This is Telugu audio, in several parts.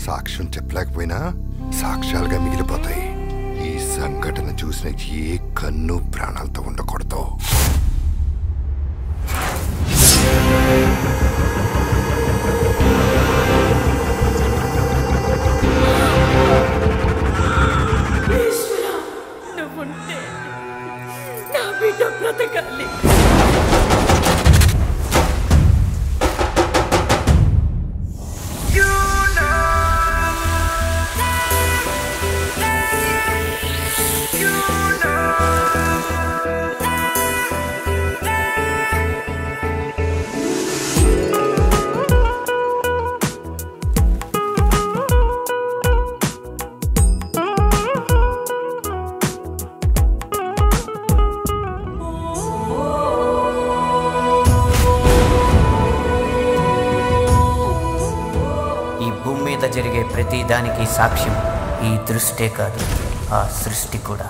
సాక్ష్యం చెప్పలేకపోయినా సాక్ష్యాలుగా మిగిలిపోతాయి. ఈ సంఘటన చూసిన ఏ కన్ను ప్రాణాలతో ఉండకూడదు. నా బిడ్డ బ్రతకాలి ఈ భూమి మీద జరిగే ప్రతి దానికి సాక్ష్యం ఈ దృష్టే కాదు ఆ సృష్టి కూడా.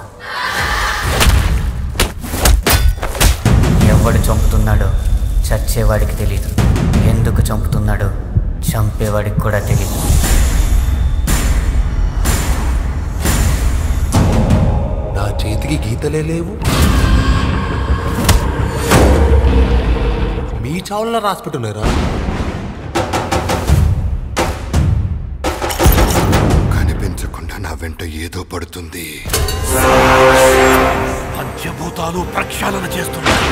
ఎవడు చంపుతున్నాడో చచ్చేవాడికి తెలియదు ఎందుకు చంపుతున్నాడో చంపేవాడికి కూడా తెలియదు నా చేతికి గీతలే లేవు. మీ చావుల్లో రాసిపెట్టున్నారా కనిపించకుండా ఏదో పడుతుంది. పంచభూతాలు ప్రక్షాళన చేస్తున్నాయి